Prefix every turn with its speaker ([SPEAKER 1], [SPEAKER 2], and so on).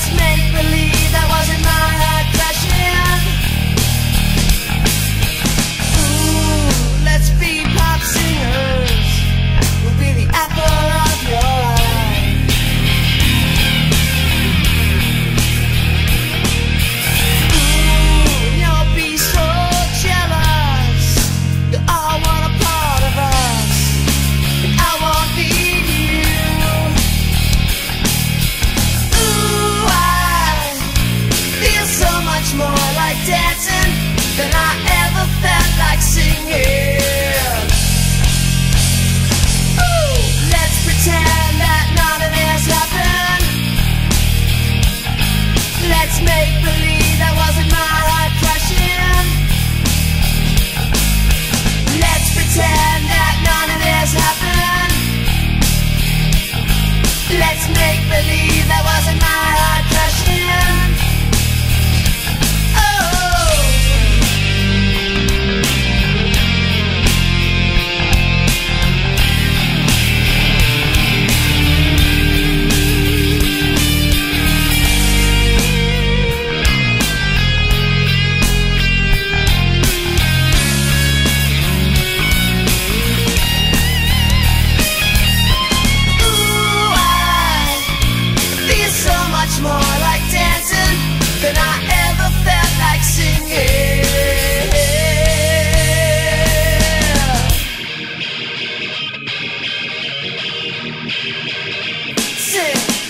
[SPEAKER 1] Just make believe that wasn't mine. Sick.